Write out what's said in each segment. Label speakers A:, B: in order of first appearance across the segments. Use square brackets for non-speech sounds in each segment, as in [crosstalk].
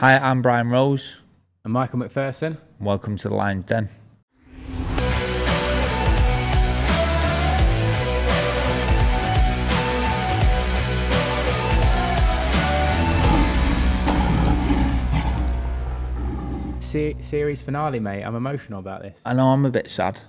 A: Hi, I'm Brian Rose.
B: And Michael McPherson.
A: Welcome to the Lions Den.
B: Se- series finale, mate. I'm emotional about this.
A: I know I'm a bit sad.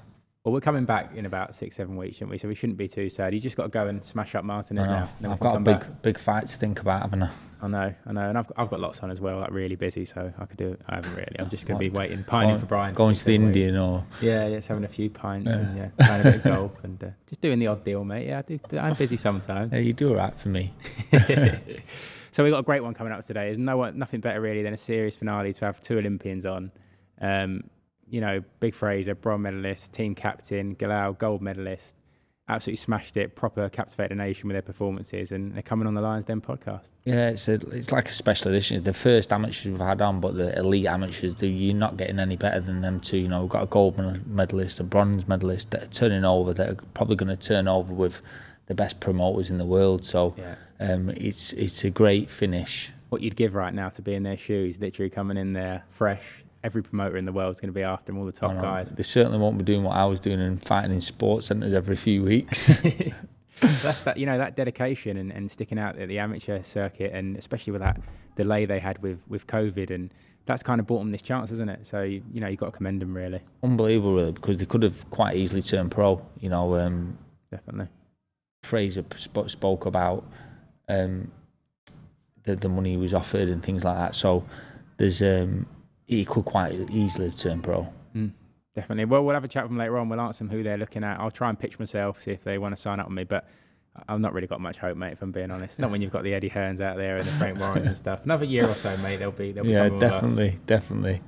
B: Well, we're coming back in about six, seven weeks, shouldn't we? So we shouldn't be too sad. You just got to go and smash up Martinez now.
A: I've got a big,
B: back.
A: big fight to think about, haven't I?
B: I know, I know, and I've I've got lots on as well. Like really busy, so I could do. it. I haven't really. I'm just going to be waiting, pining for Brian.
A: Going to the. Indian or
B: Yeah, yeah, just having a few pints
A: Yeah.
B: and yeah, playing a bit of [laughs] golf and uh, just doing the odd deal, mate. Yeah, I do. I'm busy sometimes.
A: yeah, you do all right for me. [laughs] [laughs]
B: so we've got a great one coming up today. There's no one, nothing better really than a series finale to have two Olympians on. Um, you know, Big Frazer, bronze medalist, team captain, Galal, gold medalist, absolutely smashed it. Proper captivated the nation with their performances, and they're coming on the Lions Den podcast.
A: Yeah, it's a, it's like a special edition. The first amateurs we've had on, but the elite amateurs, do you're not getting any better than them two. You know, we've got a gold medalist, a bronze medalist that are turning over. That are probably going to turn over with the best promoters in the world. So
B: Yeah.
A: um, it's it's a great finish.
B: What you'd give right now to be in their shoes, literally coming in there fresh. Every promoter in the world is going to be after them, all the top guys.
A: They certainly won't be doing what I was doing and fighting in sports centres every few weeks. [laughs]
B: that's that you know that dedication and, and sticking out at the amateur circuit and especially with that delay they had with with covid and that's kind of brought them this chance isn't it so you, you know you've got to commend them really
A: Unbelievable, really, because they could have quite easily turned pro. You know, um,
B: definitely
A: Frazer sp- spoke about um, the the money he was offered and things like that. So there's um, he could quite easily have turned pro.
B: mm, definitely well we'll have a chat with them later on we'll ask them who they're looking at i'll try and pitch myself see if they want to sign up with me but I've not really got much hope, mate. If I'm being honest, not when you've got the Eddie Hearns out there and the Frank Warrens and stuff. Another year or so, mate. They'll be, they'll be
A: Yeah,
B: coming with us.
A: definitely, definitely.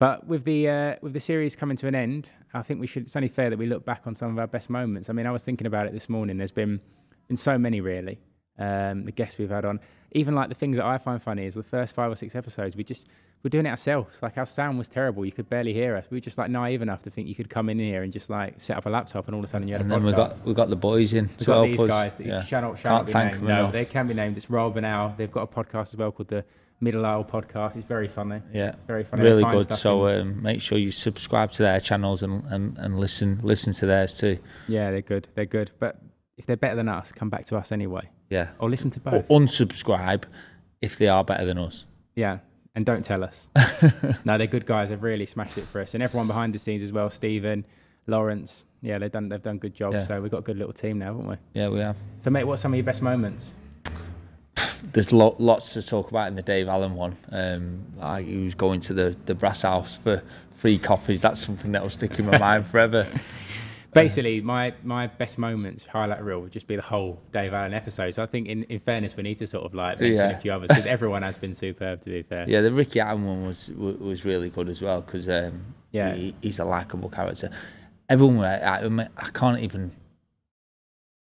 B: But with the uh, with the series coming to an end, I think we should. It's only fair that we look back on some of our best moments. I mean, I was thinking about it this morning. There's been been so many really. Um, the guests we've had on, even like the things that I find funny is the first five or six episodes. We just we're doing it ourselves. Like our sound was terrible. You could barely hear us. We were just like naive enough to think you could come in here and just like set up a laptop and all of a sudden you had
A: And
B: a
A: then
B: podcast.
A: we got we got the boys in. To
B: got these
A: us.
B: guys that
A: Yeah.
B: you shall not, shall
A: Can't thank
B: named.
A: them
B: No,
A: enough.
B: they can be named. It's Rob and Al. They've got a podcast as well called the Middle Aisle Podcast. It's very funny.
A: Yeah,
B: It's very funny.
A: Really good. So um, make sure you subscribe to their channels and, and, and listen listen to theirs too.
B: Yeah, they're good. They're good. But if they're better than us, come back to us anyway.
A: Yeah,
B: Or listen to both.
A: or
B: both.
A: unsubscribe if they are better than us.
B: Yeah. And don't tell us. [laughs] no, they're good guys. They've really smashed it for us. And everyone behind the scenes as well, Stephen, Lawrence. Yeah, they've done they've done good jobs.
A: Yeah.
B: So we've got a good little team now, haven't we?
A: Yeah, we have.
B: So mate, what's some of your best moments? [sighs]
A: there's lo- lots to talk about in the Dave Allen one. Um, like he was going to the, the brass house for free coffees. That's something that will stick in my [laughs] mind forever.
B: Basically, my my best moments highlight reel would just be the whole Dave Allen episode. So I think in, in fairness we need to sort of like mention
A: Yeah.
B: a few others because everyone has been superb to be fair.
A: Yeah, the Ricky Allen one was was really good as well because um,
B: Yeah.
A: he, he's a likable character. Everyone, I, I, mean, I can't even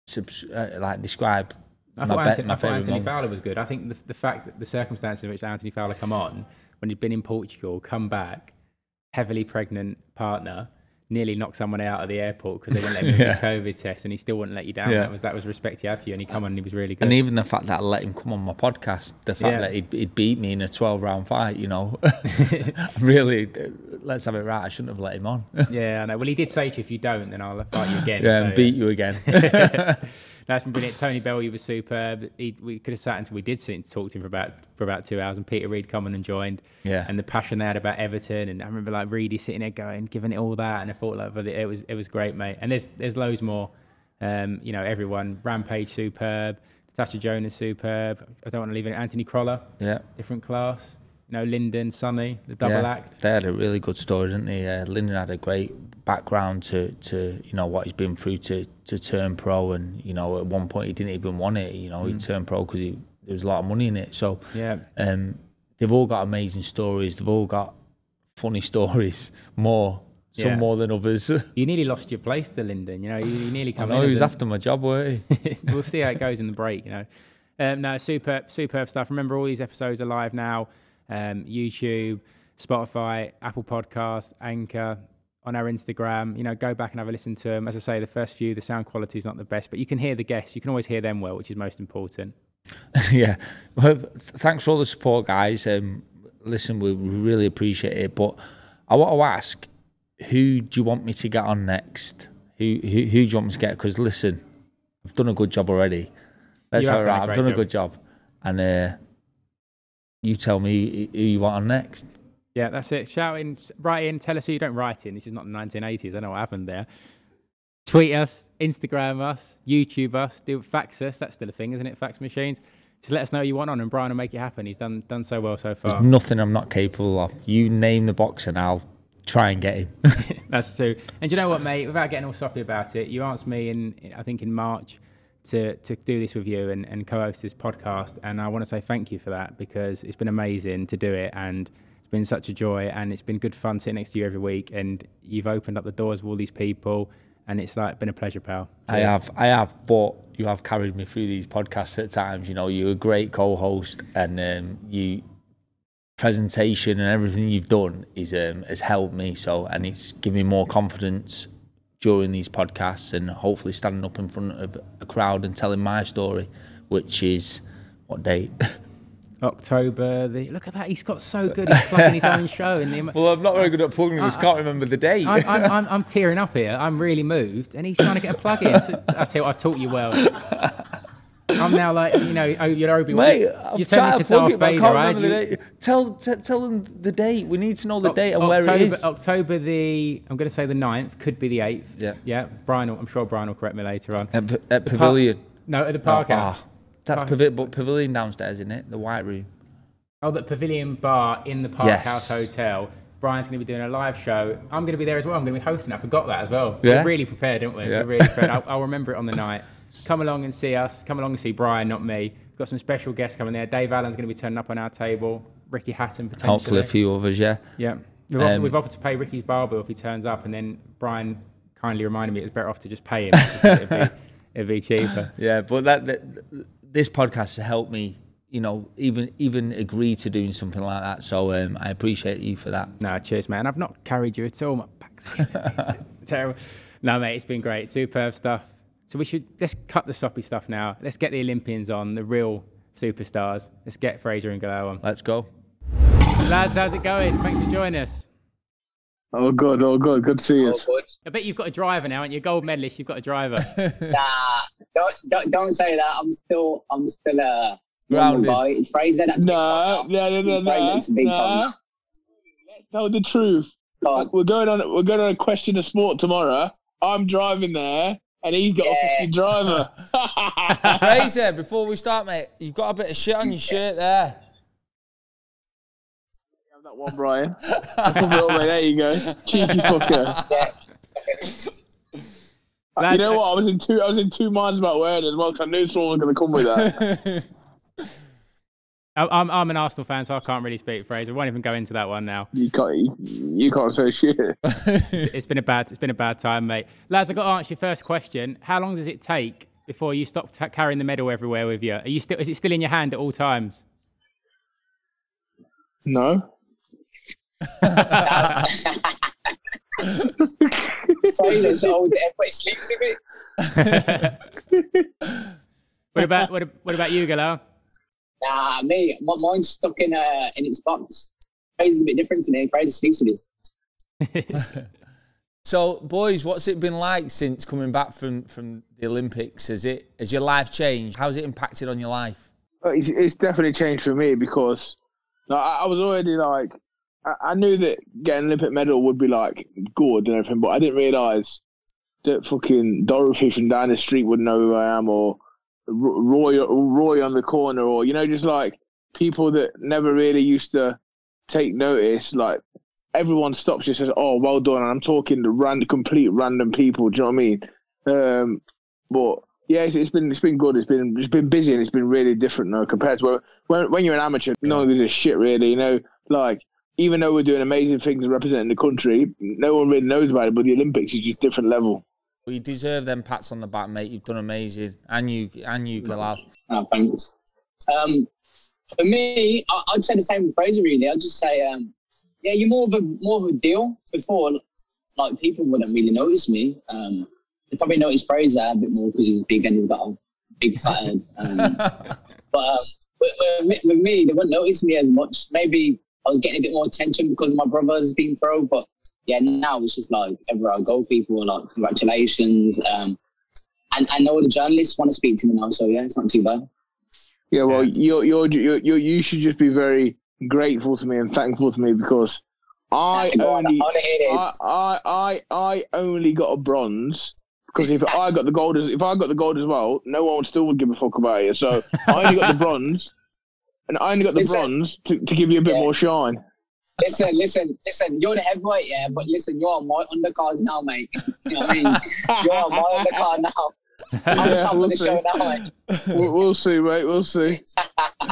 A: subs- uh, like describe.
B: I thought, Anthony,
A: my
B: I thought Anthony. Fowler was good. I think the, the fact that the circumstances in which Anthony Fowler come on, when he'd been in Portugal, come back, heavily pregnant partner, nearly knocked someone out of the airport because they wouldn't let him [laughs] do his COVID test, and he still wouldn't let you down.
A: Yeah.
B: That was that was respect he had for you, and he come on and he was really good.
A: And even the fact that I let him come on my podcast, the fact
B: Yeah.
A: that he'd, he'd beat me in a 12 round fight, you know, [laughs] [laughs] really, uh, let's have it right. I shouldn't have let him on.
B: yeah, I know. Well, he did say to you, if you don't, then I'll fight you again.
A: yeah,
B: so,
A: and beat you again.
B: That's been brilliant. Tony Bellew was superb. He, we could have sat until we did sit and talk to him for about for about two hours, and Peter Reid come on and joined.
A: Yeah.
B: And the passion they had about Everton, and I remember like Reedy sitting there going, giving it all that, and I thought like, it was it was great, mate. And there's there's loads more. Um, you know, everyone. Rampage superb. Natasha Jonas superb. I don't want to leave it. Anthony Crolla,
A: yeah.
B: different class. You know, Lyndon, Sonny, the double
A: yeah.
B: act.
A: They had a really good story, didn't they? Uh, Lyndon had a great background to, to you know what he's been through to, to turn pro, and you know at one point he didn't even want it. You know he turned pro because there was a lot of money in it. So
B: Yeah.
A: um, they've all got amazing stories. They've all got funny [laughs] stories, more some
B: Yeah.
A: more than others. [laughs]
B: You nearly lost your place to Lyndon. You know, you, nearly come
A: know
B: in.
A: he was
B: a-
A: after my job, weren't he? [laughs]
B: we'll see how it goes in the break. You know, um, no, superb, superb stuff. Remember, all these episodes are live now. Um, YouTube, Spotify, Apple Podcasts, Anchor, on our Instagram. You know, go back and have a listen to them. As I say, the first few, the sound quality is not the best, but you can hear the guests. You can always hear them well, which is most important. [laughs]
A: yeah. Well, thanks for all the support, guys. Um, listen, we really appreciate it. But I want to ask, who do you want me to get on next? Who who, who do you want me to get? Because listen, I've done a good job already. That's all right. I've done a good job, and uh, you tell me who you want on next.
B: Yeah, that's it. Shout in, write in, tell us who you don't write in. This is not the 1980s. I know what happened there. Tweet us, Instagram us, YouTube us, do fax us. That's still a thing, isn't it? Fax machines. Just let us know who you want on, and Brian will make it happen. He's done done so well so far.
A: There's nothing I'm not capable of. You name the box, and I'll try and get him. [laughs]
B: That's true. And do you know what, mate? Without getting all soppy about it, you asked me in, I think in March, to to do this with you and, and co-host this podcast, and I want to say thank you for that because it's been amazing to do it, and it's been such a joy, and it's been good fun sitting next to you every week, and you've opened up the doors of all these people, and it's like been a pleasure, pal.
A: I have, I have, but you have carried me through these podcasts at times. You know, you're a great co-host, and um, you presentation and everything you've done is um, has helped me. So, and it's given me more confidence during these podcasts, and hopefully standing up in front of a crowd and telling my story, which is what date? [laughs]
B: October. The look at that. He's got so good. He's [laughs] plugging his own show in the.
A: well, I'm not very good at plugging. I,
B: I-
A: can't remember the date.
B: I'm, I'm, I'm, [laughs] I'm tearing up here. I'm really moved, and he's trying to get a plug in. So, I tell you, what, I've taught you well. I'm now like, you know, oh, you're Obi Wan.
A: Mate,
B: You're turning
A: to
B: into Darth
A: it,
B: Vader, right?
A: remember the Tell, t- tell them the date. We need to know the
B: Oc-
A: date and where
B: October,
A: it is.
B: October the, I'm going to say the 9th, could be the 8th.
A: Yeah.
B: Yeah. Brian, will- I'm sure Brian will correct me later on.
A: At, at Pavilion.
B: No, at the park
A: Oh,
B: house.
A: ah, that's Pavilion, but Pavilion downstairs, isn't it? The white room.
B: Oh, the Pavilion Bar in the Park
A: Yes.
B: House Hotel. Brian's going to be doing a live show. I'm going to be there as well. I'm going to be hosting. I forgot that as well.
A: Yeah.
B: We're really prepared, didn't we?
A: Yeah.
B: We're really prepared. [laughs] I'll, I'll remember it on the night. Come along and see us. Come along and see Brian, not me. We've got some special guests coming there. Dave Allen's going to be turning up on our table. Ricky Hatton potentially.
A: Hopefully, a few others, yeah.
B: Yeah. We've, offered,
A: Um,
B: we've offered to pay Ricky's bar bill if he turns up, and then Brian kindly reminded me it's better off to just pay him. [laughs] it'd, be, it'd be cheaper.
A: Yeah, but that, that this podcast has helped me, you know, even even agree to doing something like that. So um, I appreciate you for that.
B: No, cheers, man. I've not carried you at all. My back's [laughs] terrible. No, mate, it's been great. Superb stuff. So we should let's cut the soppy stuff now. Let's get the Olympians on, the real superstars. Let's get Frazer and Galal on.
A: Let's go.
B: Lads, how's it going? Thanks for joining us.
C: Oh, good, oh, good, good to see you.
D: Oh.
B: I bet you've got a driver now, aren't you? Gold medalist, you've got a driver. [laughs]
D: Nah, don't, don't don't say that. I'm still I'm still a
A: Grounded.
D: boy. It's Frazer. That's big
C: Nah,
D: time now.
C: nah, nah, nah,
D: Frazer,
C: nah,
D: that's a big
C: nah. Tell the truth.
D: Go.
C: We're going on. We're going on a question of sport tomorrow. I'm driving there, and he's got a fucking driver. [laughs]
A: Frazer, before we start, mate, you've got a bit of shit on your shirt there.
C: Have that one, Brian. Come on, mate, there you go. Cheeky fucker.
D: Yeah.
C: you know what? I was in two. I was in two minds about wearing it as well because I knew someone was going to come with that. [laughs]
B: I- I'm, I'm an Arsenal fan, so I can't really speak Frazer. I won't even go into that one now.
C: You can't. You, you can't say shit.
B: It's been a bad, it's been a bad time, mate. Lads, I've got to answer your first question. How long does it take before you stop ta carrying the medal everywhere with you? Are you still, is it still in your hand at all times?
C: No. [laughs]
D: Frazer's old. Everybody sleeps with it. [laughs]
B: What about, what, what about you, Galal?
D: Nah, me. My, mine's stuck in uh in its box. Frazer's a bit different to me. Frazer sleeps with it.
A: So, boys, what's it been like since coming back from from the Olympics? Has it has your life changed? How's it impacted on your life?
C: It's, it's definitely changed for me because like, I, I was already like I, I knew that getting an Olympic medal would be like good and everything, but I didn't realise that fucking Dorothy from down the street wouldn't know who I am, or Ro- Roy Roy on the corner, or you know, just like people that never really used to take notice. Like everyone stops you and says, "Oh, well done," and I'm talking to random, complete random people. Do you know what I mean? Um, but yeah, it's, it's been it's been good. It's been it's been busy and it's been really different now compared to when when, when you're an amateur. No one gives a shit really. You know, like even though we're doing amazing things and representing the country, no one really knows about it. But the Olympics is just different level.
A: Well, you deserve them pats on the back, mate. You've done amazing, and you and you, Galal.
D: Oh, thanks. Um, for me, I, I'd say the same with Frazer. Really, I'd just say, um, yeah, you're more of a more of a deal. Before, like people wouldn't really notice me. Um, they probably notice Frazer a bit more because he's big and he's got a big fat head. Um, [laughs] but um, with, with, me- with me, they wouldn't notice me as much. Maybe I was getting a bit more attention because my brother's been pro. But yeah, now it's just like everywhere I go, people are like, congratulations. Um, and I know the journalists want to speak to me now, so yeah, it's not too bad.
C: Yeah, well, you're, you're, you're, you're, you should just be very grateful to me and thankful to me because I
D: Go on,
C: only,
D: I want to hear
C: I. I, I, I only got a bronze because if I got the gold, as, if I got the gold as well, no one would still would give a fuck about you. So I only got the [laughs] bronze, and I only got the
D: Listen.
C: bronze to, to give you a bit
D: Yeah.
C: more shine.
D: Listen, listen, listen. You're the heavyweight, yeah, but listen, you're on my undercards now, mate. You know what I mean? [laughs] You're on my undercard now. I'm [laughs]
C: Yeah,
D: top
C: we'll
D: of the
C: see.
D: show now, mate.
C: We'll, we'll see, mate. We'll see. [laughs]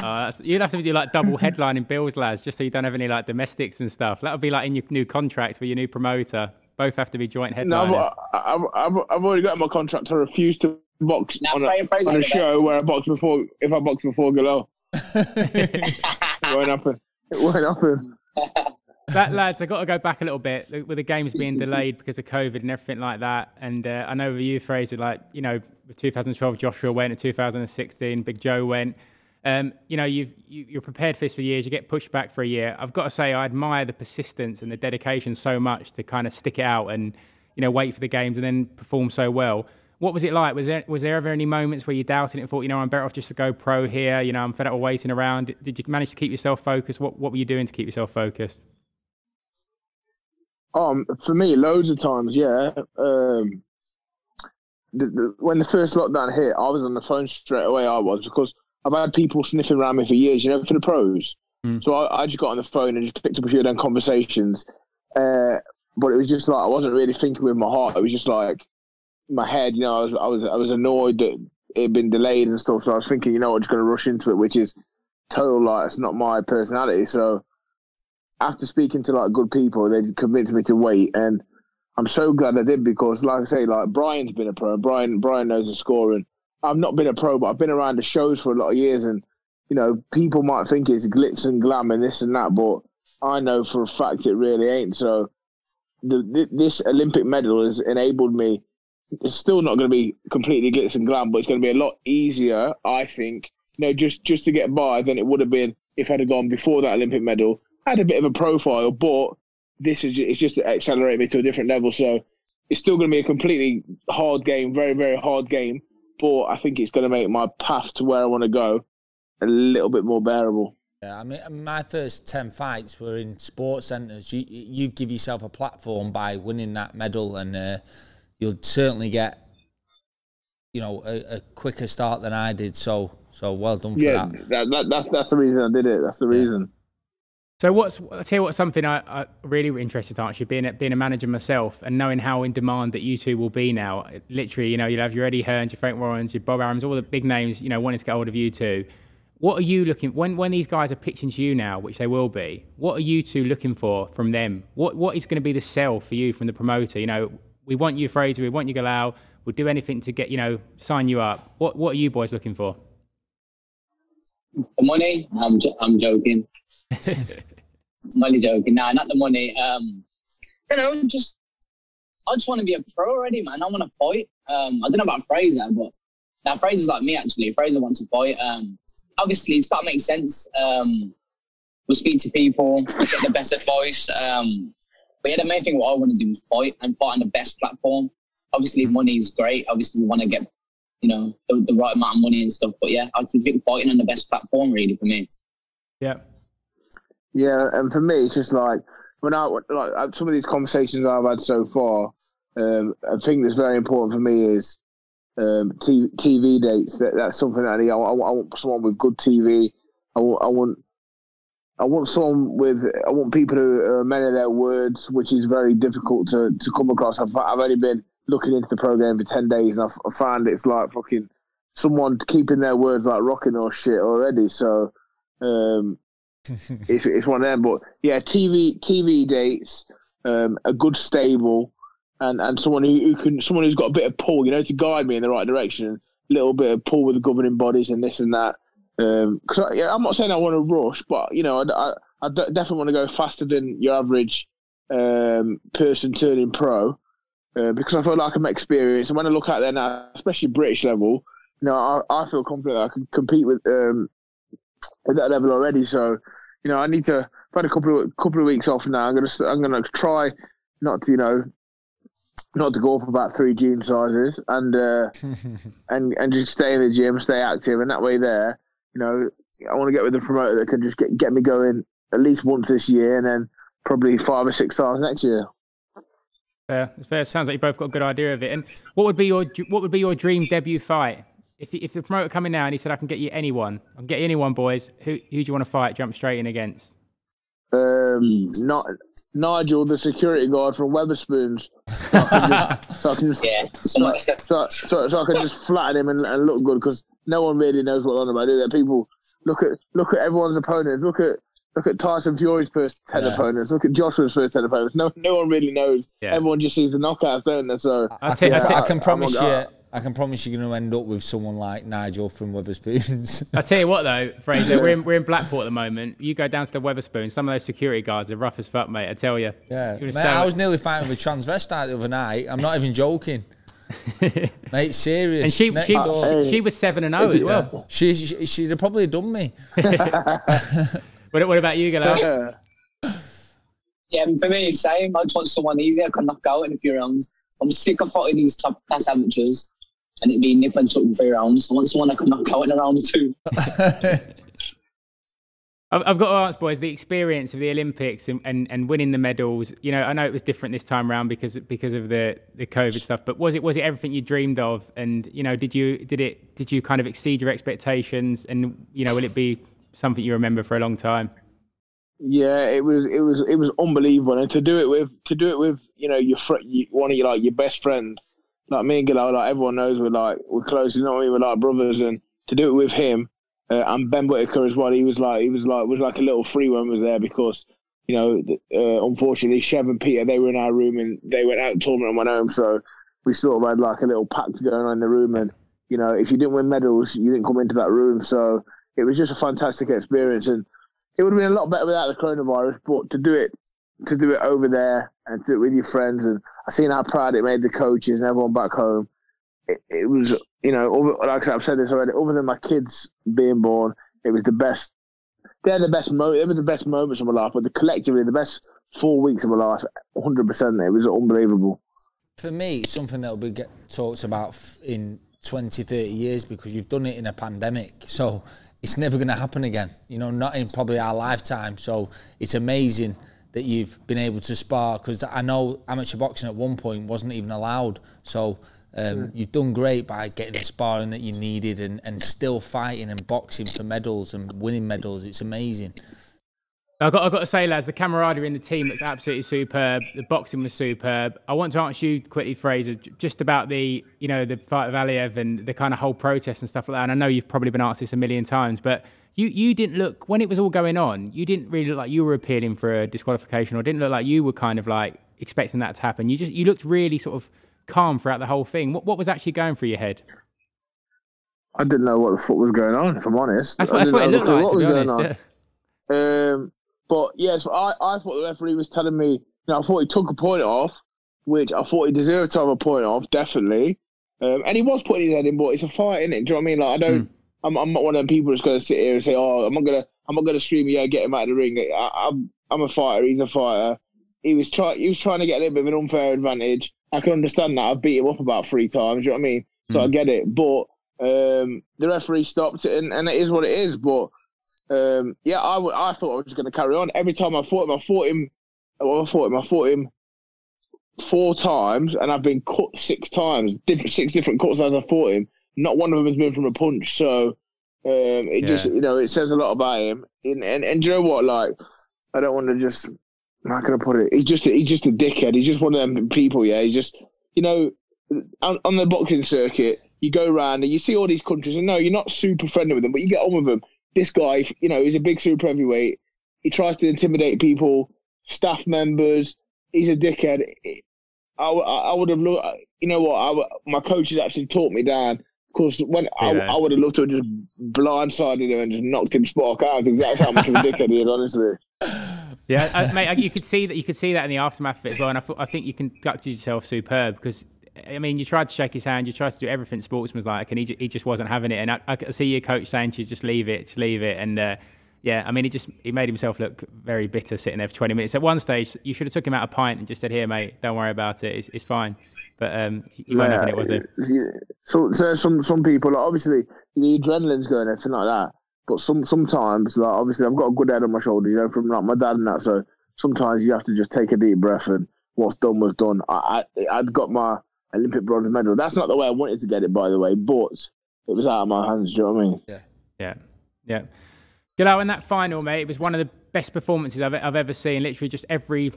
B: Oh, you'd have to do like double headlining bills, lads, just so you don't have any like domestics and stuff. That'll be like in your new contracts with your new promoter. Both have to be joint
C: No,
B: headliners.
C: I've, I've, I've, I've already got my contract. I refuse to box
D: Now,
C: on a, on a
D: did that.
C: show where I box before. If I box before Galal, it won't happen. It won't happen. [laughs]
B: that lads, I got to go back a little bit with the games being delayed because of COVID and everything like that. And uh, I know you, Frazer, like you know, with 2012, Joshua went, in 2016, Big Joe went. Um, you know, you've, you, you're prepared for this for years. You get pushed back for a year. I've got to say, I admire the persistence and the dedication so much to kind of stick it out and you know wait for the games and then perform so well. What was it like? Was there was there ever any moments where you doubted it and thought, you know, I'm better off just to go pro here? You know, I'm fed up of waiting around. Did you manage to keep yourself focused? What what were you doing to keep yourself focused?
C: Um, for me, loads of times, yeah. Um, the, the, when the first lockdown hit, I was on the phone straight away. I was because I've had people sniffing around me for years, you know, for the pros.
B: Mm.
C: So I, I just got on the phone and just picked up a few of them conversations. Uh, but it was just like I wasn't really thinking with my heart. It was just like my head, you know. I was I was I was annoyed that it had been delayed and stuff. So I was thinking, you know, I'm just going to rush into it, which is total like it's not my personality. So after speaking to like good people, they convinced me to wait, and I'm so glad I did because, like I say, like Brian's been a pro. Brian Brian knows the score, and I've not been a pro, but I've been around the shows for a lot of years, and you know, people might think it's glitz and glam and this and that, but I know for a fact it really ain't. So the, this Olympic medal has enabled me. It's still not going to be completely glitz and glam, but it's going to be a lot easier, I think. You know, just just to get by than it would have been if I'd have gone before that Olympic medal. Had a bit of a profile, but this is it's just to accelerate me to a different level. So it's still going to be a completely hard game, very very hard game. But I think it's going to make my path to where I want to go a little bit more bearable.
A: Yeah, I mean, my first ten fights were in sports centres. You you give yourself a platform by winning that medal, and uh, you'll certainly get, you know, a, a quicker start than I did. So so well done for
C: Yeah,
A: that.
C: that, that, that's that's the reason I did it. That's the reason.
B: So what's I tell you what something I, I really interested to actually being a, being a manager myself and knowing how in demand that you two will be now. Literally, you know, you'll have your Eddie Hearns, your Frank Warrens, your Bob Arums, all the big names, you know, wanting to get hold of you two. What are you looking when when these guys are pitching to you now, which they will be? What are you two looking for from them? What what is going to be the sell for you from the promoter? You know, we want you Frazer, we want you Galal. We'll do anything to get you know sign you up. What what are you boys looking for?
D: The money? I'm, jo- I'm joking. [laughs] I'm joking. Nah, not the money. Um, you know, just I just want to be a pro already, man. I want to fight. Um, I don't know about Frazer, but now Frazer's like me actually. Frazer wants to fight. Um, obviously it's got to make sense. Um, we'll speak to people, we'll get the best advice. Um, but yeah, the main thing what I want to do is fight and fight on the best platform. Obviously, money is great. Obviously, we want to get you know the, the right amount of money and stuff. But yeah, I think fighting on the best platform really for me.
B: Yeah.
C: Yeah, and for me, it's just like when I like some of these conversations I've had so far. Um, a thing that's very important for me is um, TV, TV dates. That, that's something that I need. I, want- I want someone with good TV. I I want, I want someone with. I want people who are men of their words, which is very difficult to, to come across. I've, I've only been looking into the program for ten days, and I've, I found it's like fucking someone keeping their words like rocking or shit already. So. Um, [laughs] it's, it's one of them. But yeah, TV TV dates, um, a good stable, and, and someone who, who can someone who's got a bit of pull, you know, to guide me in the right direction. A little bit of pull with the governing bodies and this and that. Because I yeah, I'm not saying I want to rush, but you know, I, I, I definitely want to go faster than your average um, person turning pro. Uh, because I feel like I'm experienced, and when I look out there now, especially British level, you know, I, I feel confident that I can compete with um, at that level already. So, you know, I need to I've had a couple of couple of weeks off now. I'm gonna I'm gonna try not to you know not to go up about three jean sizes and uh, [laughs] and and just stay in the gym, stay active, and that way there, you know, I want to get with a promoter that can just get get me going at least once this year, and then probably five or six times next year.
B: Fair, it's fair. Sounds like you both got a good idea of it. And what would be your what would be your dream debut fight? If if the promoter coming in now and he said I can get you anyone, I can get you anyone, boys. Who who do you want to fight? Jump straight in against.
C: Um, not Nigel, the security guard from Wetherspoons. So I can just, so I can just, [laughs]
D: Yeah.
C: so, so, so, so I can just flatten him and, and look good because no one really knows what I'm on about, do they? People look at look at everyone's opponents. Look at look at Tyson Fury's first ten
A: Yeah.
C: opponents. Look at Joshua's first ten opponents. No, no one really knows.
B: Yeah.
C: Everyone just sees the knockouts, don't they? So
B: I'll
A: I
B: tell
A: can,
B: I'll
A: I can
C: I'm
A: promise you,
C: that.
A: I can promise you're going to end up with someone like Nigel from Wetherspoons. [laughs]
B: I tell you what though, Frazer, we're in, [laughs] we're in Blackpool at the moment. You go down to the Wetherspoon. Some of those security guards are rough as fuck, mate. I tell you.
A: yeah, mate, I was nearly fighting with a transvestite the other night. I'm not even joking, [laughs] mate. Serious.
B: And she she, she she was seven and oh zero as well.
A: She, she she'd have probably done me. [laughs] [laughs]
B: What, what about you, Galal?
C: yeah.
D: Yeah, for me, it's same. I just want someone easy I can knock out in a few rounds. I'm sick of fighting these top class amateurs and it being nip and tuck in three rounds. I want someone I can knock out in a round or two.
B: I've, got to ask, boys, the experience of the Olympics and, and, and winning the medals. You know, I know it was different this time around because because of the, the COVID stuff. But was it was it everything you dreamed of? And you know, did you did it did you kind of exceed your expectations? And you know, will it be something you remember for a long time?
C: Yeah, it was it was it was unbelievable, and to do it with to do it with you know your fr- one of your like your best friend, like me and Galal, like everyone knows we're like we're close, you know? We're like brothers, and to do it with him uh, and Ben Whitaker as well, he was like he was like was like a little free when was there because you know uh, unfortunately Chev and Peter they were in our room and they went out to tournament and went home, so we sort of had like a little pact going on in the room, and you know if you didn't win medals, you didn't come into that room, so it was just a fantastic experience and it would have been a lot better without the coronavirus, but to do it to do it over there and do it with your friends and I seen how proud it made the coaches and everyone back home. It, it was, you know, like I've said this already, other than my kids being born, it was the best. They're the best moment. They were the best moments of my life, but the collectively the best four weeks of my life, hundred percent. It was unbelievable.
A: For me, it's something that will be get talked about in 20, 30 years because you've done it in a pandemic. So it's never going to happen again. You know, not in probably our lifetime. So it's amazing that you've been able to spar because I know amateur boxing at one point wasn't even allowed. So um, you've done great by getting the sparring that you needed and, and still fighting and boxing for medals and winning medals. It's amazing.
B: I've got, I've got to say, lads, the camaraderie in the team looks absolutely superb. The boxing was superb. I want to ask you quickly, Frazer, just about the, you know, the fight of Aliev and the kind of whole protest and stuff like that. And I know you've probably been asked this a million times, but you, you didn't look, when it was all going on, you didn't really look like you were appealing for a disqualification or didn't look like you were kind of like expecting that to happen. You just, you looked really sort of calm throughout the whole thing. What, what was actually going through your head?
C: I didn't know what the fuck was going on. If I'm honest,
B: That's what, that's what it looked like, to be honest. yeah.
C: Um, but yes, I, I thought the referee was telling me. You know, I thought he took a point off, which I thought he deserved to have a point off, definitely. Um, and he was putting his head in, but it's a fight, isn't it? Do you know what I mean? Like I don't. I'm, I'm not one of them people that's going to sit here and say, "Oh, I'm not gonna, I'm not gonna scream, yeah, get him out of the ring." I, I'm, I'm a fighter. He's a fighter. He was trying, he was trying to get a little bit of an unfair advantage. I can understand that. I beat him up about three times. You know what I mean? So I get it, but um, the referee stopped it, and, and it is what it is. But um, yeah, I, w- I thought I was just going to carry on. Every time I fought him, I fought him. Well, I fought him. I fought him four times, and I've been cut six times. Different six different cuts as I fought him. Not one of them has been from a punch. So um, it just you know it says a lot about him. And and, and do you know what? Like I don't want to just. How can I put it? He's just he's just a dickhead. He's just one of them people. Yeah, he just you know on, on the boxing circuit, you go around and you see all these countries, and no, you're not super friendly with them, but you get on with them. This guy, you know, he's a big super heavyweight. He tries to intimidate people, staff members. He's a dickhead. I I would have looked. You know what? I, my coaches actually taught me down because when I, I would have loved to have just blindsided him and just knocked him spark out because that's how much of a dickhead he is, honestly. [laughs]
B: Yeah, I, mate, I- you could see that. You could see that in the aftermath of it as well. And I, I think you conducted yourself superb because, I mean, you tried to shake his hand, you tried to do everything sportsman's like, and he, he just wasn't having it. And I, I could see your coach saying to you, just leave it, just leave it. And uh, yeah, I mean, he just he made himself look very bitter sitting there for 20 minutes. At one stage, you should have took him out a pint and just said, "Here, mate, don't worry about it. It's, it's fine." But um, he wasn't having it, was he?
C: So, so some some people, like, obviously, the adrenaline's going everything like that. But some sometimes, like, obviously, I've got a good head on my shoulder, you know, from like my dad and that. So sometimes you have to just take a deep breath and what's done was done. I, I I'd got my Olympic bronze medal. That's not the way I wanted to get it, by the way, but it was out of my hands. Do you know what I mean?
A: Yeah.
B: Yeah. Yeah. Galal, in that final, mate, it was one of the best performances I've, I've ever seen. Literally, just every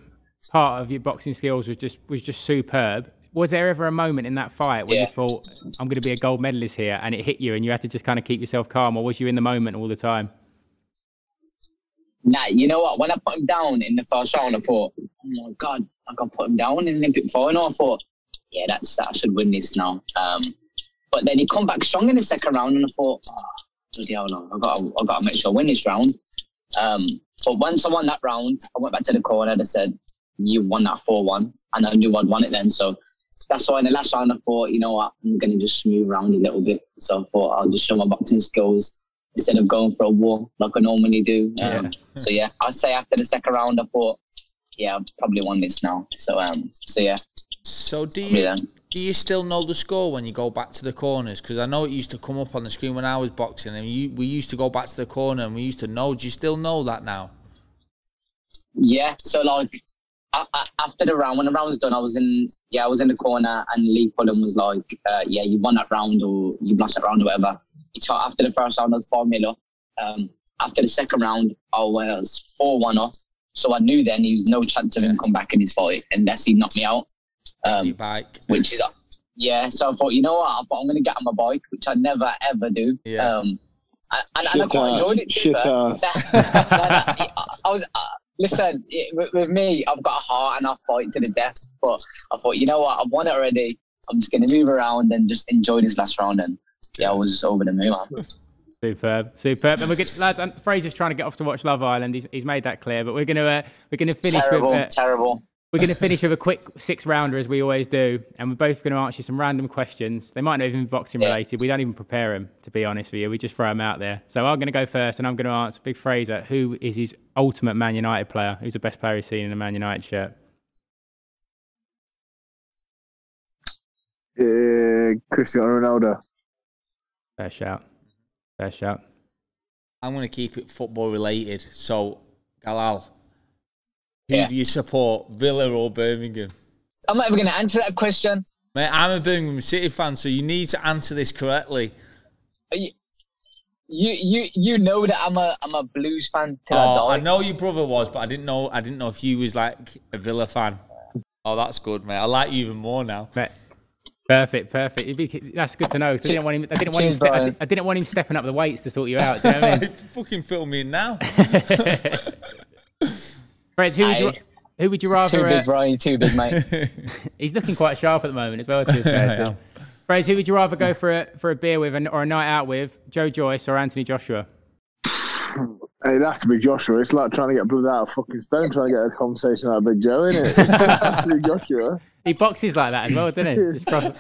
B: part of your boxing skills was just was just superb. Was there ever a moment in that fight where
D: Yeah.
B: you thought, "I'm going to be a gold medalist here," and it hit you, and you had to just kind of keep yourself calm, or was you in the moment all the time?
D: Nah, you know what? When I put him down in the first round, I thought, oh my god, I can put him down in the Olympic final. I thought, yeah, that's that I should win this now. Um, but then he come back strong in the second round, and I thought, oh, bloody hell, no, I got I got to make sure I win this round. Um, but once I won that round, I went back to the corner and I said, you won that four one, and I knew I'd won it then. So that's why in the last round I thought, you know what, I'm gonna just move around a little bit. So I thought I'll just show my boxing skills instead of going for a war like I normally do. Um, So yeah, I'd say after the second round, I thought, yeah, I've probably won this now. So um, so yeah,
A: So do you
D: then.
A: do you still know the score when you go back to the corners? Because I know it used to come up on the screen when I was boxing, and you, we used to go back to the corner and we used to know. Do you still know that now?
D: Yeah. So like a- a- after the round, when the round was done, I was in yeah, I was in the corner, and Lee Pullen was like, uh, yeah, you won that round or you lost that round or whatever. He taught after the first round, I was four mil up. Um, after the second round, I was four one up. So I knew then he was no chance of him come back in his fight unless he knocked me out. Um,
A: Your bike.
D: which is yeah. So I thought, you know what? I thought I'm going to get on my bike, which I never ever do.
A: Yeah.
D: Um, and, and, and I quite enjoyed it. Too,
C: Shit [laughs]
D: but-
C: ass.
D: Nah, nah, nah, I was uh, listen it, with, me. I've got a heart and I fight to the death. But I thought, you know what? I've won it already. I'm just going to move around and just enjoy this last round. And yeah, I was over the moon. Man. [laughs]
B: Superb, superb. And we're good, lads. And Frazer's trying to get off to watch Love Island. He's, he's made that clear. But we're gonna uh, we're gonna finish
D: terrible,
B: with uh,
D: terrible.
B: We're gonna finish with a quick six rounder as we always do, and we're both gonna answer some random questions. They might not even be boxing
D: Yeah.
B: related. We don't even prepare them, to be honest with you. We just throw them out there. So I'm gonna go first, and I'm gonna answer Big Frazer. Who is his ultimate Man United player? Who's the best player he's seen in a Man United shirt?
C: Uh, Cristiano Ronaldo.
B: Fair shout. Fair shout.
A: I'm going to keep it football related. So, Galal, who
D: Yeah.
A: do you support, Villa or Birmingham?
D: I'm not even going to answer that question.
A: Mate, I'm a Birmingham City fan, so you need to answer this correctly.
D: Uh, you, you, you know that I'm a, I'm a Blues fan till
A: Oh,
D: I
A: I know your brother was, but I didn't know. I didn't know if you was like a Villa fan. Oh, that's good, mate. I like you even more now.
B: Mate, Perfect, perfect. Be, that's good to know. 'cause I didn't want him. I didn't want him. Ste- I,
D: Brian.
B: di- I didn't want him stepping up the weights to sort you out. Do you know what I [laughs] mean?
A: fucking fill me in now. [laughs] [laughs]
B: Fred, who would you
D: Aye.
B: who would you
D: Too
B: rather?
D: big,
B: Uh,
D: Brian. Too big, mate. [laughs]
B: he's looking quite sharp at the moment as well. To be fair. Frazer, who would you rather go for a for a beer with and, or a night out with, Joe Joyce or Anthony Joshua? [sighs]
C: It'd have to be Joshua. It's like trying to get blood out of fucking stone, trying to get a conversation out of Big Joe, isn't it? It has to be Joshua.
B: He boxes like that as well, doesn't he? [laughs] Just proper-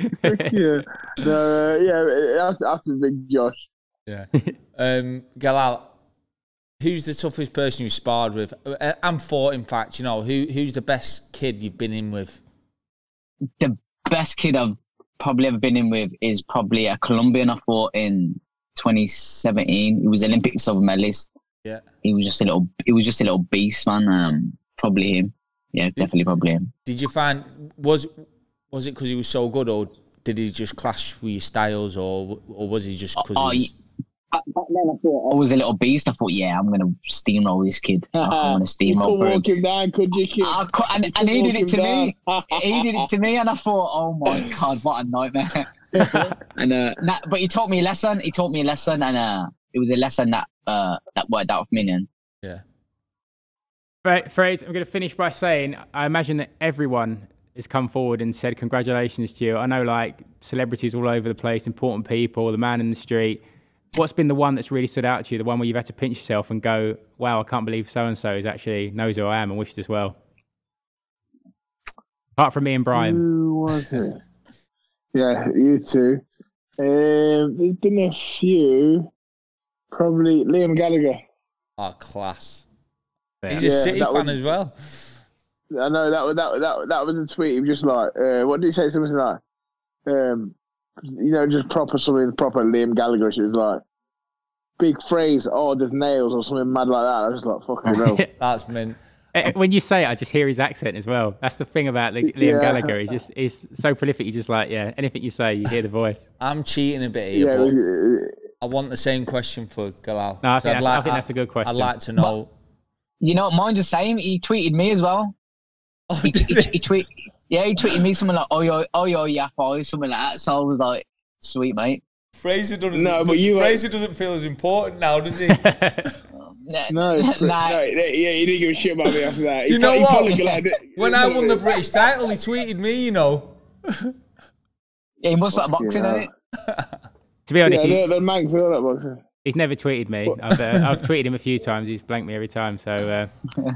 C: Yeah. No, uh, yeah, it has to, has to be Big Josh.
A: Yeah. Um, Galal, who's the toughest person you sparred with? Uh, And fought, in fact, you know, who who's the best kid you've been in with?
D: the best kid I've probably ever been in with is probably a Colombian I fought in 2017. He was Olympic silver medalist.
A: Yeah.
D: He was just a little. He was just a little beast, man. Um, probably him. Yeah, definitely probably him.
A: Did you find was was it because he was so good, or did he just clash with your styles, or or was he just because?
D: Oh,
A: he was,
D: Back back then, I thought I was a little beast. I thought, yeah, I'm gonna steamroll this kid. I'm gonna [laughs]
C: you
D: steamroll
C: could
D: for him.
C: walk him down, could you, kid?
D: I cou- and,
C: You
D: and
C: could
D: he did it to
C: him
D: me. [laughs] he did it to me, and I thought, oh my god, what a nightmare. [laughs] and uh, nah, but he taught me a lesson. He taught me a lesson, and uh, it was a lesson that uh, that worked out for me. And
A: yeah.
B: Fra- Frazer, I'm going to finish by saying I imagine that everyone has come forward and said congratulations to you. I know like celebrities all over the place, important people, the man in the street. What's been the one that's really stood out to you? The one where you've had to pinch yourself and go, "Wow, I can't believe so and so is actually knows who I am and wished as well." Apart from me and Brian.
C: Who was it? Yeah, you too. Um, there's been a few. Probably Liam Gallagher.
A: Oh, class.
B: Yeah.
A: He's a
C: Yeah,
A: City
C: that
A: fan
C: would-
A: as well.
C: I know that was that that that was a tweet. He was just like, uh, what did he say? Something like, um, you know, just proper something proper Liam Gallagher. She was like, big phrase, oh, there's nails or something mad like that. I was just like, fucking hell. [laughs]
A: That's mint.
B: Eh, When you say it, I just hear his accent as well. That's the thing about Liam
C: Yeah.
B: Gallagher. He's just he's so prolific. He's just like yeah, anything you say, you hear the voice. [laughs]
A: I'm cheating a bit here,
C: yeah,
A: but I want the same question for Galal.
B: No, I think
A: I'd
B: that's- I think that's a good question.
A: I'd like to know.
D: You know, mine's the same. He tweeted me as well.
A: Oh,
D: He,
A: did
D: he,
A: he?
D: he tweet, yeah, he tweeted me something like, oh, yo, oh, yo, yeah, boy, something like that. So I was like, sweet, mate.
A: Frazer doesn't.
C: No, but you-
A: uh, Frazer doesn't feel as important now, does he? [laughs] [laughs]
D: Nah,
C: no,
D: nah,
C: no, yeah, he didn't give a shit about me after that. He
A: You know what?
C: like
A: when I won the British title, he tweeted me. You know.
D: yeah, he must like boxing,
C: hell. [laughs]
D: innit?
B: to be honest,
C: Yeah,
B: honest, he,
C: the, the Manx, all that boxing.
B: He's never tweeted me. I've, uh, I've tweeted him a few times. He's blanked me every time, so uh,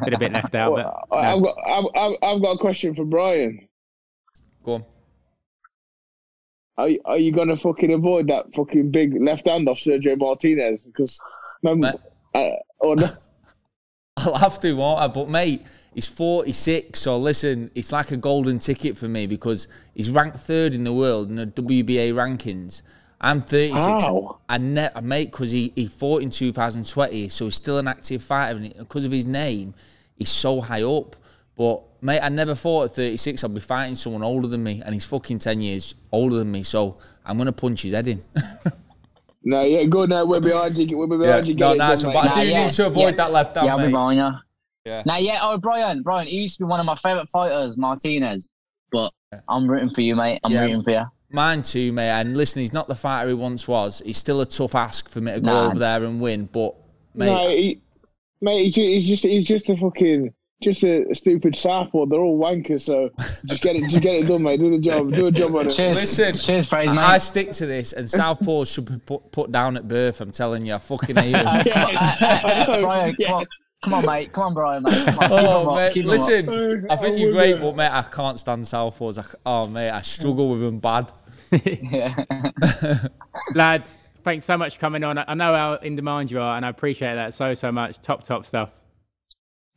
B: been a bit left out. But [laughs] no.
C: I've got I've, I've, I've got a question for Brian.
A: Go on.
C: Are you- are you gonna fucking avoid that fucking big left hand off Sergio Martinez? Because remember, uh, or no, [laughs]
A: I'll have to, won't I? But mate, he's 46, so listen, it's like a golden ticket for me because he's ranked third in the world in the WBA rankings. I'm 36.
C: How?
A: I ne- mate, because he, he fought in 2020, so he's still an active fighter, and because of his name, he's so high up. But mate, I never thought at 36 I'd be fighting someone older than me, and he's fucking 10 years older than me, so I'm gonna punch his head in. [laughs]
C: no, yeah, good. No, we're behind you. We're behind you. Get
A: no, nice one. But. I do
D: yeah,
A: need to avoid
D: yeah.
A: that left hand,
D: yeah, I'll be behind you.
A: Yeah.
D: Now, yeah, oh, Brian, Brian, he used to be one of my favourite fighters, Martinez. But I'm rooting for you, mate. I'm
A: Yeah.
D: rooting for you.
A: Mine too, mate. And listen, he's not the fighter he once was. He's still a tough ask for me to go
D: Nah.
A: over there and win. But mate,
C: No, he, mate, he's just, he's just he's just a fucking just a stupid southpaw. They're all wankers, so [laughs] just get it, just get it done, mate. Do the job, do a job on it.
D: Cheers.
A: Listen,
D: Cheers, Frazer,
A: I,
D: mate.
A: I stick to this, and Southpaws should be put, put down at birth. I'm telling you, I fucking hate them.
C: Yeah, [laughs] know,
D: Brian,
C: yeah.
D: come [laughs] on. Come on, mate. Come on, Brian, mate. Come on.
A: Oh,
D: up,
A: mate,
D: keep 'em up.
A: listen, oh, I think you're great, but mate, I can't stand Southpaws. Oh, mate, I struggle with them bad.
D: Yeah. [laughs] [laughs]
B: lads, thanks so much for coming on. I I know how in demand you are, and I appreciate that so so much. Top top stuff.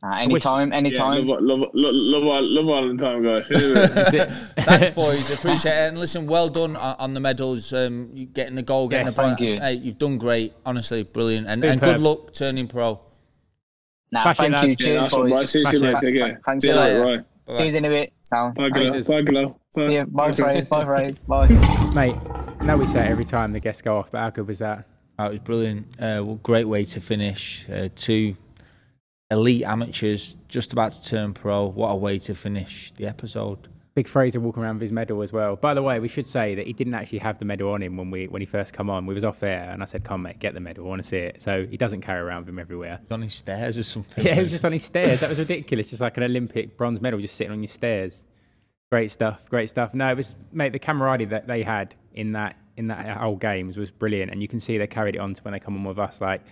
D: Nah, anytime,
C: Yeah,
D: anytime.
C: love, love, love, love, love, love time, guys. [laughs] Isn't it?
B: That's it.
A: Thanks, boys. Appreciate it. And listen, well done on, on the medals. Um, getting the goal, getting
B: Yes,
A: the
D: thank you.
A: Hey, you've done great. Honestly, brilliant. And, and good luck turning pro.
D: Nah,
B: Smash
D: thank you.
B: lads.
D: Cheers,
C: nice
D: boys.
C: boys. See you
B: Smash
C: soon,
B: it.
C: mate. Take care.
D: Thanks
A: See
D: a
A: you
D: lot.
A: later.
C: Right.
A: Bye-bye.
D: See you in a bit. Sound.
C: Bye, Glo.
B: Thanks.
C: Bye, Glo.
D: See you. Bye, Frazer. Bye, Frazer. [laughs] Bye.
B: Mate, I know we say it every time the guests go off, but how good was that?
A: That was brilliant. Uh, well, great way to finish. Uh, two elite amateurs just about to turn pro. What a way to finish the episode.
B: Big Frazer walking around with his medal as well. By the way, we should say that he didn't actually have the medal on him when we when he first come on. We was off air, and I said, "Come, mate, get the medal. I want to see it." So he doesn't carry around with him everywhere.
A: He's on his stairs or something.
B: Yeah, he was just on his stairs. That was [laughs] ridiculous. Just like an Olympic bronze medal just sitting on your stairs. Great stuff. Great stuff. No, it was mate. The camaraderie that they had in that in that whole games was brilliant, and you can see they carried it on to when they come on with us. Like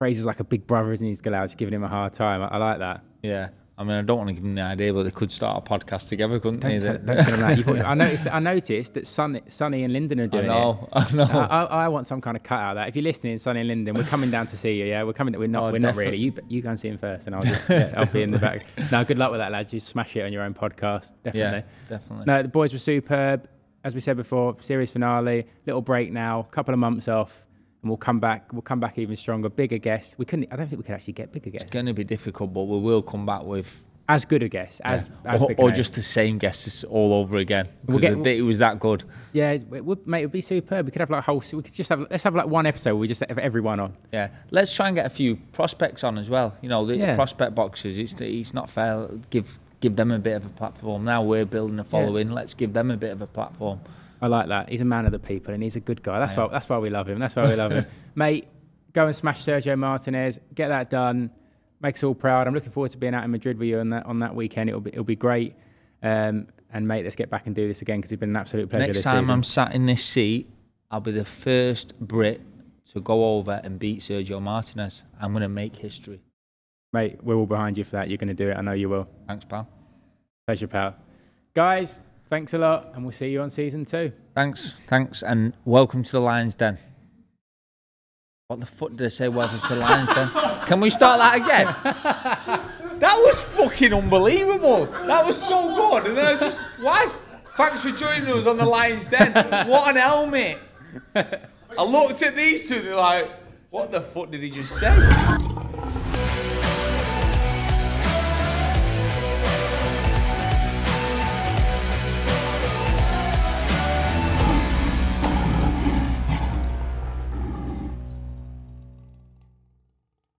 B: Frazer's like a big brother, isn't he? He's just giving him a hard time. I, I like that.
A: Yeah. I mean, I don't want to give them the idea, but they could start a podcast together, couldn't they?
B: Don't, tell,
A: That-
B: don't tell him that. I [laughs] noticed. I noticed that Sonny, Sonny and Lyndon are
A: I
B: doing it.
A: know. I know.
B: I, I, I want some kind of cut out of that. If you're listening, Sonny and Lyndon, we're coming down to see you. Yeah, we're coming. We're not.
A: Oh,
B: we're not really. You you go and see him first, and I'll just yeah, I'll be in the back. [laughs] No, good luck with that, lads. You smash it on your own podcast, definitely.
A: yeah, definitely.
B: No, the boys were superb. As we said before, series finale. Little break now. Couple of months off, and we'll come back. We'll come back even stronger. Bigger guests. We couldn't. I don't think we could actually get bigger guests.
A: It's going to be difficult, but we will come back with.
B: As good a guest as as
A: or, or just the same guests all over again.
B: We'll get-
A: it was that good.
B: yeah, it would, mate. It would be superb. We could have like a whole. We could just have. Let's have like one episode. Where we just have everyone on.
A: Yeah, let's try and get a few prospects on as well. You know, the
B: Yeah.
A: prospect boxes. It's it's not fair. Give give them a bit of a platform. Now we're building a following. Let's give them a bit of a platform.
B: I like that. He's a man of the people and he's a good guy. That's why that's why we love him. That's why we love him. [laughs] Mate, go and smash Sergio Martinez. Get that done. Make us all proud. I'm looking forward to being out in Madrid with you on that on that weekend. It'll be it'll be great. Um, and mate, let's get back and do this again because it's been an absolute pleasure
A: Next time
B: season.
A: I'm sat in this seat, I'll be the first Brit to go over and beat Sergio Martinez. I'm going to make history.
B: Mate, we're all behind you for that. You're going to do it. I know you will.
A: Thanks, pal.
B: Pleasure, pal. Guys, thanks a lot, and we'll see you on season two.
A: Thanks, thanks, and welcome to the Lions Den. What the fuck did I say? Welcome to the Lions Den. Can we start that again? [laughs] that was fucking unbelievable. That was so good. And then I just, why? Thanks for joining us on the Lions Den. What an helmet. [laughs] I looked at these two, they're like, what the fuck did he just say?